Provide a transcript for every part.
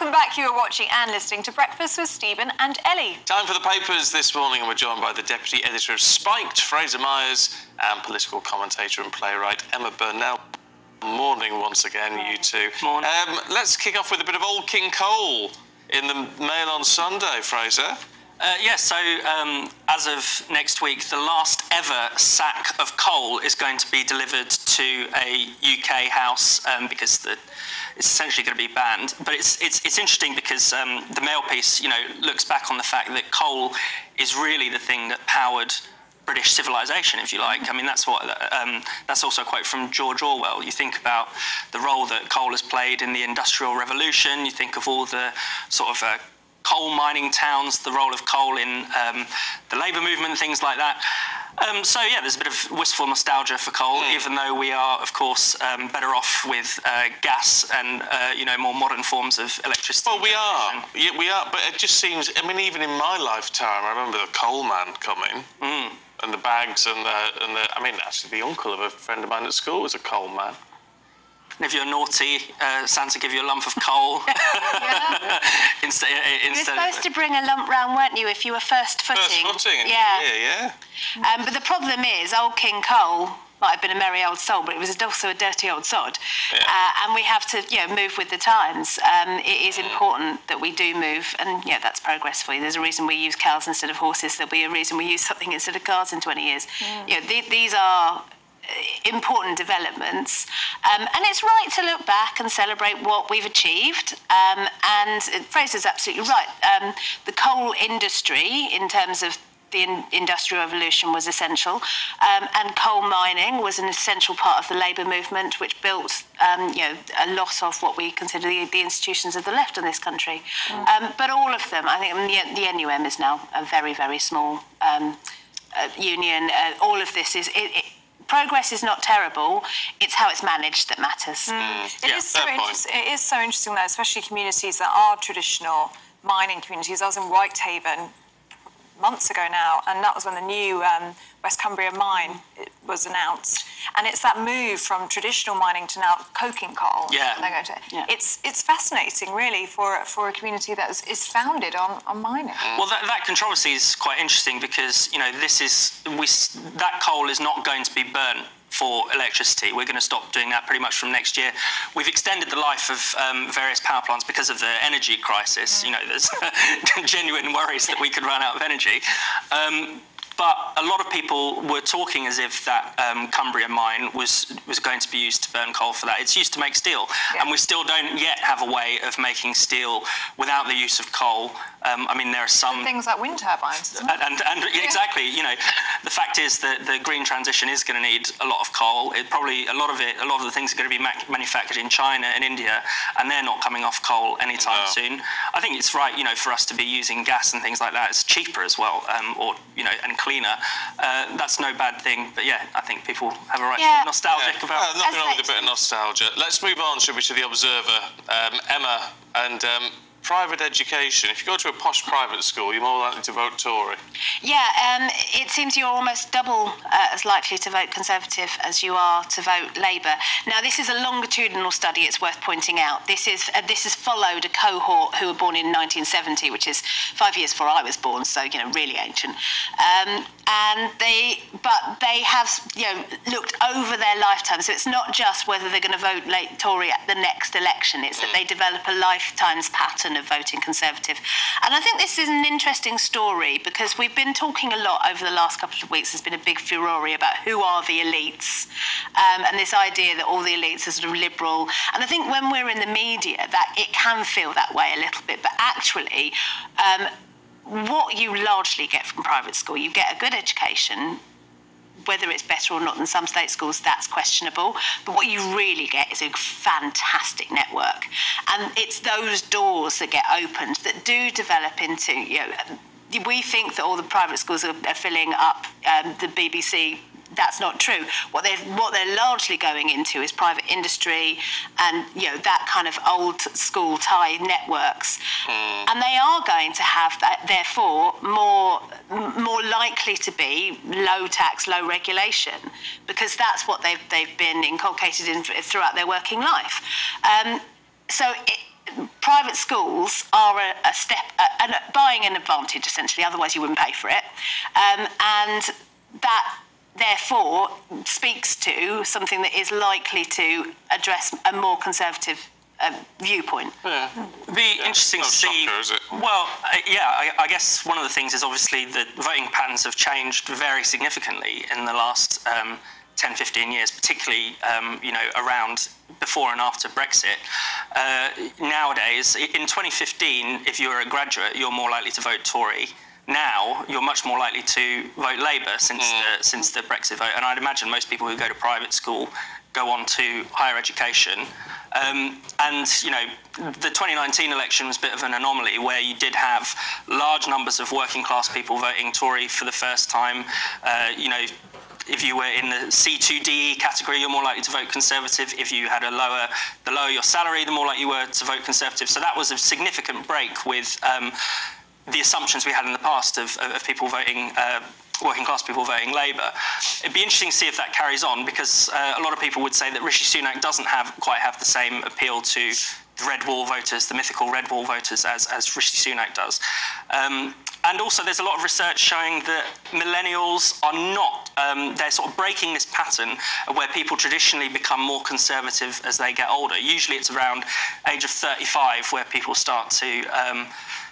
Welcome back. You are watching and listening to Breakfast with Stephen and Ellie. Time for the papers this morning, and we're joined by the deputy editor of Spiked, Fraser Myers, and political commentator and playwright Emma Burnell. Morning once again, you two. Morning. Um, let's kick off with a bit of Old King Cole in the Mail on Sunday, Fraser. Uh, yes, so um, as of next week, the last ever sack of coal is going to be delivered to a UK house um, because the, it's essentially going to be banned. But it's it's, it's interesting because um, the Mail piece, you know, looks back on the fact that coal is really the thing that powered British civilization, if you like. I mean, that's what um, that's also a quote from George Orwell. You think about the role that coal has played in the Industrial Revolution. You think of all the sort of uh, coal mining towns, the role of coal in um, the labour movement, things like that. Um, so yeah, there's a bit of wistful nostalgia for coal, Mm. even though we are, of course, um, better off with uh, gas and uh, you know more modern forms of electricity. Well, we are. Yeah, we are. But it just seems. I mean, even in my lifetime, I remember the coal man coming. Mm. And the bags and the, and the. I mean, actually, the uncle of a friend of mine at school was a coal man. And if you're naughty, uh, Santa give you a lump of coal instead. You were instead supposed to bring a lump round, weren't you, if you were first footing? First footing. Yeah. Yeah, yeah. Um, but the problem is, old King Cole might have been a merry old soul, but it was also a dirty old sod. Yeah. Uh, and we have to, you know, move with the times. Um, it is important that we do move, and yeah, that's progress for you. There's a reason we use cows instead of horses. There'll be a reason we use something instead of cars in 20 years. You know, the- these are uh, important developments. Um, and it's right to look back and celebrate what we've achieved. Um, and Fraser's absolutely right. Um, the coal industry, in terms of the in- industrial revolution, was essential. Um, and coal mining was an essential part of the labour movement, which built um, you know, a lot of what we consider the, the institutions of the left in this country. Um, but all of them, I think the, the NUM is now a very, very small um, uh, union. Uh, all of this is. It, it, progress is not terrible. It's how it's managed that matters. Mm, it Yeah, is so fair It is so interesting though, especially communities that are traditional mining communities. I was in Whitehaven months ago now, and that was when the new um, West Cumbria mine was announced. And it's that move from traditional mining to now coking coal. Yeah. They're going to, Yeah. It's it's fascinating, really, for for a community that is, is founded on, on mining. Well, that, that controversy is quite interesting because you know this is we that coal is not going to be burnt for electricity. We're going to stop doing that pretty much from next year. We've extended the life of um, various power plants because of the energy crisis. You know, there's genuine worries that we could run out of energy. Um, but a lot of people were talking as if that um, Cumbria mine was was going to be used to burn coal for that. It's used to make steel, Yeah. and we still don't yet have a way of making steel without the use of coal. Um, I mean, there are some Things like wind turbines. isn't and, and, and exactly, you know, the fact is that the green transition is going to need a lot of coal. It probably a lot of it, a lot of the things are going to be manufactured in China and India, and they're not coming off coal anytime No. soon. I think it's right, you know, for us to be using gas and things like that. It's cheaper as well, um, or you know, and cleaner. Uh, that's no bad thing. But yeah, I think people have a right to be nostalgic Yeah. about. Well, nothing wrong with a bit of nostalgia. Let's move on, shall we, to the Observer. Um, Emma and um, private education. If you go to a posh private school, you're more likely to vote Tory. Yeah, um, it seems you're almost double uh, as likely to vote Conservative as you are to vote Labour. Now, this is a longitudinal study. It's worth pointing out. This is uh, this has followed a cohort who were born in 1970, which is five years before I was born, so you know really ancient. Um, and they, but they have you know looked over their lifetime. So it's not just whether they're going to vote late Tory at the next election. It's that they develop a lifetime's pattern of voting Conservative. And I think this is an interesting story because we've been talking a lot over the last couple of weeks. There's been a big furore about who are the elites, um, and this idea that all the elites are sort of liberal. And I think when we're in the media, that it can feel that way a little bit. But actually, um, what you largely get from private school, you get a good education, whether it's better or not than some state schools, that's questionable. But what you really get is a fantastic network. And it's those doors that get opened that do develop into, you know, we think that all the private schools are, are filling up um, the BBC. That's not true. What they're what they're largely going into is private industry and you know that kind of old school tie networks, and they are going to have that. Therefore, more more likely to be low tax, low regulation, because that's what they've they've been inculcated in throughout their working life. Um, so. It, private schools are a, a step, a, a, buying an advantage essentially, otherwise you wouldn't pay for it. Um, and that therefore speaks to something that is likely to address a more conservative uh, viewpoint. Yeah. It'd be yeah, interesting to see. Shocker, well, uh, yeah, I, I, guess one of the things is obviously that voting patterns have changed very significantly in the last um, 10, 15 years, particularly um, you know around before and after Brexit. Uh, nowadays, in 2015, if you're a graduate, you're more likely to vote Tory now you're much more likely to vote Labour since mm. the, since the Brexit vote. And I'd imagine most people who go to private school go on to higher education. Um, and you know, the 2019 election was a bit of an anomaly where you did have large numbers of working class people voting Tory for the first time. Uh, you know, if you were in the C2DE category, you're more likely to vote Conservative. If you had a lower, the lower your salary, the more likely you were to vote Conservative. So that was a significant break with um, the assumptions we had in the past of, of people voting. Uh, working class people voting Labour. It'd be interesting to see if that carries on because uh, a lot of people would say that Rishi Sunak doesn't have quite have the same appeal to the red wall voters, the mythical red wall voters, as, as Rishi Sunak does. Um, and also, there's a lot of research showing that millennials are not, um, they're sort of breaking this pattern where people traditionally become more conservative as they get older. Usually, it's around age of 35 where people start to. Um,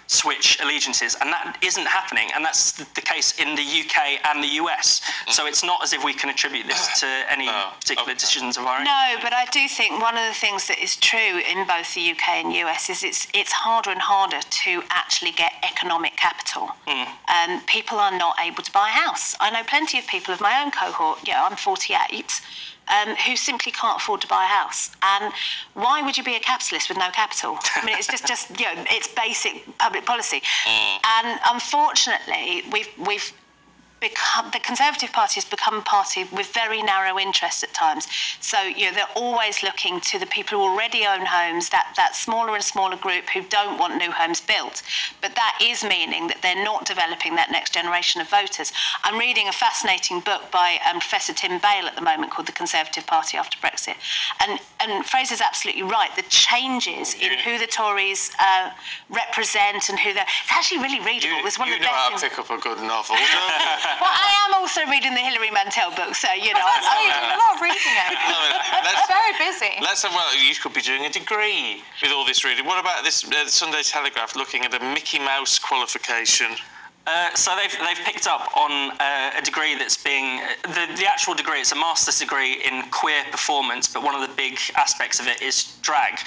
switch allegiances, and that isn't happening, and that's the case in the UK and the US. Mm. So it's not as if we can attribute this to any oh, particular okay. decisions of our own. No, but I do think one of the things that is true in both the UK and US is it's it's harder and harder to actually get economic capital. Mm. Um, people are not able to buy a house. I know plenty of people of my own cohort. Yeah, I'm 48 um, who simply can't afford to buy a house. And why would you be a capitalist with no capital? I mean, it's just, just you know, it's basic public policy. Mm. And unfortunately, we've, we've become the Conservative Party has become a party with very narrow interests at times. So you know they're always looking to the people who already own homes, that that smaller and smaller group who don't want new homes built. But that is meaning that they're not developing that next generation of voters. I'm reading a fascinating book by um, Professor Tim Bale at the moment called The Conservative Party After Brexit, and and Fraser's absolutely right. The changes in who the Tories uh, represent and who they're it's actually really readable. You, it's one you of the know best how to pick up a good novel. well, I am also reading the Hilary Mantel book, so you know. I'm love reading it. No, let's, very busy. Let's have, well, you could be doing a degree with all this reading. What about this uh, Sunday Telegraph looking at a Mickey Mouse qualification? Uh, so they've, they've picked up on uh, a degree that's being the, the actual degree it's a master's degree in queer performance but one of the big aspects of it is drag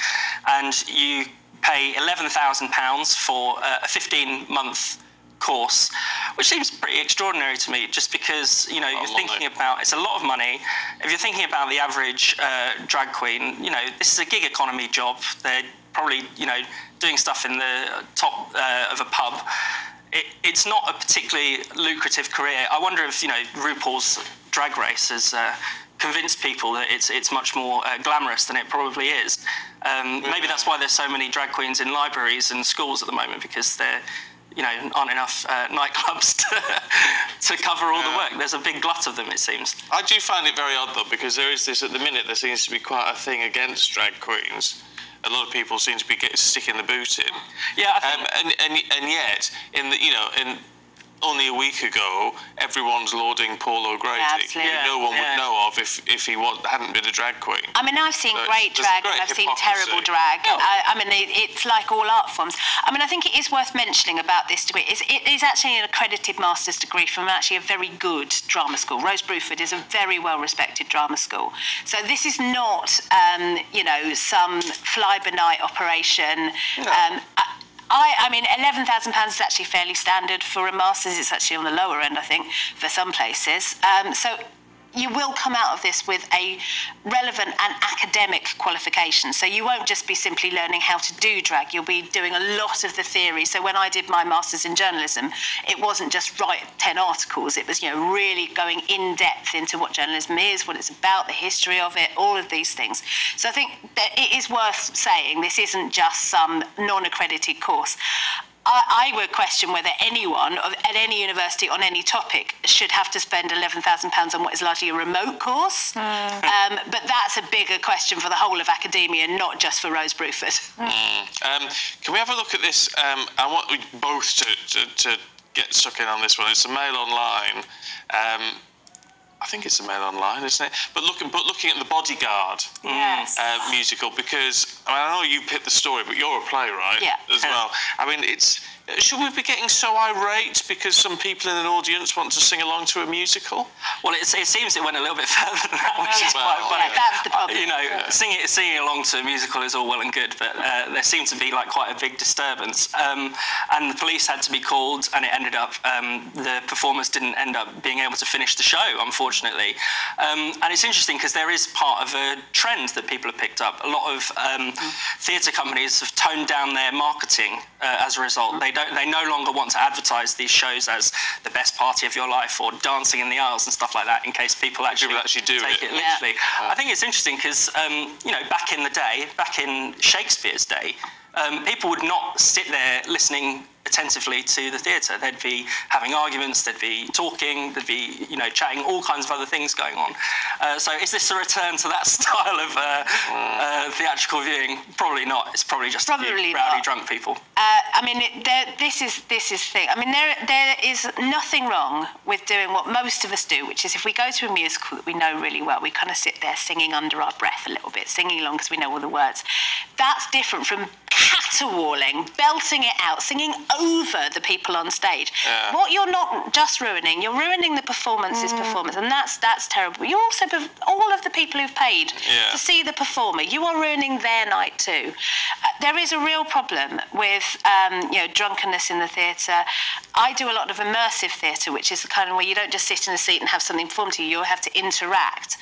and you pay £11,000 for uh, a 15 month course, which seems pretty extraordinary to me, just because you know you're thinking about it's a lot of money. If you're thinking about the average uh, drag queen, you know this is a gig economy job. They're probably you know doing stuff in the top uh, of a pub. It, it's not a particularly lucrative career. I wonder if you know RuPaul's Drag Race has uh, convinced people that it's it's much more uh, glamorous than it probably is. Um, maybe that's why there's so many drag queens in libraries and schools at the moment because they're you know, aren't enough uh, nightclubs to, to cover all yeah. the work. There's a big glut of them, it seems. I do find it very odd, though, because there is this, at the minute, there seems to be quite a thing against drag queens. A lot of people seem to be getting, sticking the boot in. Yeah, um, and, and, and yet, in the, you know, in only a week ago, everyone's lauding Paul O'Grady, who no one yeah. would know of if, if he was, hadn't been a drag queen. I mean, I've seen so great drag great and I've hypocrisy. seen terrible drag. I, I, mean, it's like all art forms. I mean, I think it is worth mentioning about this degree. It's, it is actually an accredited master's degree from actually a very good drama school. Rose Bruford is a very well-respected drama school. So this is not, um, you know, some fly-by-night operation. No. Um, I, I mean, £11,000 is actually fairly standard for a master's. It's actually on the lower end, I think, for some places. Um, so you will come out of this with a relevant and academic qualification. So you won't just be simply learning how to do drag, you'll be doing a lot of the theory. So when I did my master's in journalism, it wasn't just write 10 articles, it was, you know, really going in depth into what journalism is, what it's about, the history of it, all of these things. So I think that it is worth saying this isn't just some non accredited course. I, I would question whether anyone of, at any university on any topic should have to spend £11,000 on what is largely a remote course. Um, but that's a bigger question for the whole of academia, not just for Rose Bruford. Um, can we have a look at this? Um, I want you both to, to, to get stuck in on this one. It's a Mail Online. I think it's a Mail Online, isn't it? But looking, but looking at the Bodyguard Yes. uh, musical, because I, mean, I know you picked the story, but you're a playwright Yeah. as well. I mean, it's should we be getting so irate because some people in an audience want to sing along to a musical? Well, it, it seems it went a little bit further than that, which is Well, quite funny. yeah, that's the problem. Uh, you know, singing, singing along to a musical is all well and good, but uh, there seemed to be like quite a big disturbance. Um, and the police had to be called, and it ended up, um, the performers didn't end up being able to finish the show, unfortunately. Um, and it's interesting because there is part of a trend that people have picked up. A lot of um, theatre companies have toned down their marketing uh, as a result. They don't. They no longer want to advertise these shows as the best party of your life or dancing in the aisles and stuff like that, in case people actually People actually do take it. it, Yeah. literally. I think it's interesting because um, you know back in the day, back in Shakespeare's day, um, people would not sit there listening attentively to the theatre. They'd be having arguments, they'd be talking, they'd be you know chatting, all kinds of other things going on. Uh, so is this a return to that style of uh, uh, theatrical viewing? Probably not. It's probably just a few Probably rowdy drunk people. Uh, I mean, it, there, this is this is thing. I mean, there there is nothing wrong with doing what most of us do, which is if we go to a musical that we know really well, we kind of sit there singing under our breath a little bit, singing along because we know all the words. That's different from caterwauling, belting it out, singing over the people on stage. Yeah. What you're not just ruining, you're ruining the performance's performance, and that's that's terrible. You also all of the people who've paid Yeah. to see the performer, you are ruining their night too. Uh, there is a real problem with um, you know drunkenness in the theatre. I do a lot of immersive theatre, which is the kind of where you don't just sit in a seat and have something performed to you. You have to interact,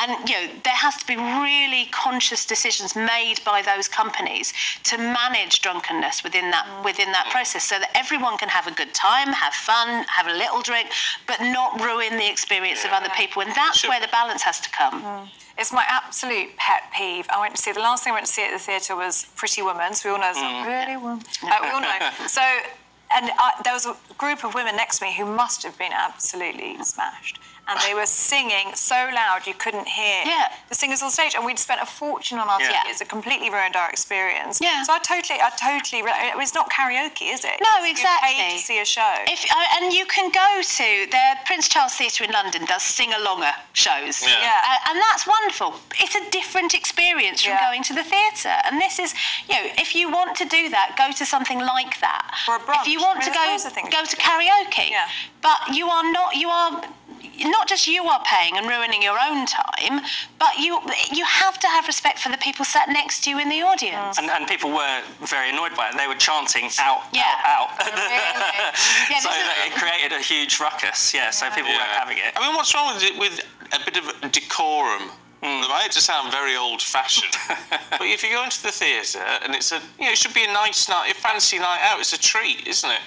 and you know there has to be really conscious decisions made by those companies to manage drunkenness within that within that process, so that everyone can have a good time, have fun, have a little drink, but not ruin the experience of other people. And that's Sure. where the balance has to come. It's my absolute pet peeve. I went to see the last thing I went to see at the theatre was Pretty Woman. So we all know it's not Pretty Woman. Uh, we all know. So, and I, there was a group of women next to me who must have been absolutely smashed. And they were singing so loud you couldn't hear Yeah. the singers on stage. And we'd spent a fortune on our Yeah. tickets. It completely ruined our experience. Yeah. So I totally, I totally, re- it's not karaoke, is it? No, You paid exactly. to see a show. If uh, and you can go to the Prince Charles Theatre in London does sing alonger shows, Yeah. Yeah. Uh, and that's wonderful. It's a different experience from Yeah. going to the theatre, and this is you know if you want to do that, go to something like that. Or a brunch. If you want I mean, to go loads of things go to to karaoke, Yeah. but you are not you are. Not just you are paying and ruining your own time, but you you have to have respect for the people sat next to you in the audience. And, and people were very annoyed by it. They were chanting out, Yeah. out, out. Yeah, so this is- that it created a huge ruckus. Yeah, so people weren't having it. I mean, what's wrong with it with a bit of decorum? I hate just sound very old-fashioned, but if you go into the theatre and it's a, you know, it should be a nice night, a fancy night out. It's a treat, isn't it?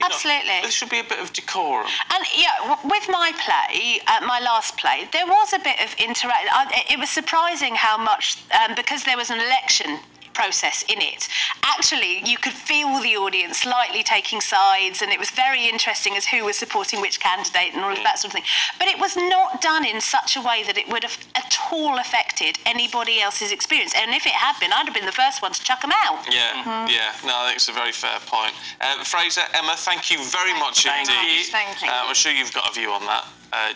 You know, Absolutely. there should be a bit of decorum. And yeah, w- with my play, uh, my last play, there was a bit of interact. I- It was surprising how much, um, because there was an election process in it. Actually, you could feel the audience slightly taking sides, and it was very interesting as who was supporting which candidate and all of that sort of thing. But it was not done in such a way that it would have at all affected anybody else's experience. And if it had been, I'd have been the first one to chuck them out. Yeah, yeah. No, I think it's a very fair point. Uh, Fraser, Emma, thank you very much Thank indeed. you. Thank you. Uh, I'm sure you've got a view on that. Uh,